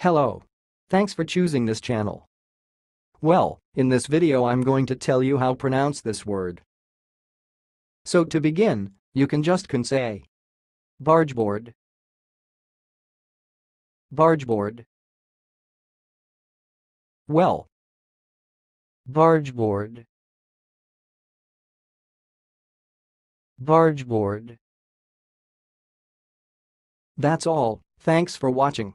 Hello. Thanks for choosing this channel. Well, in this video I'm going to tell you how pronounce this word. So to begin, you can just can say bargeboard. Bargeboard. Well. Bargeboard. Bargeboard. That's all, thanks for watching,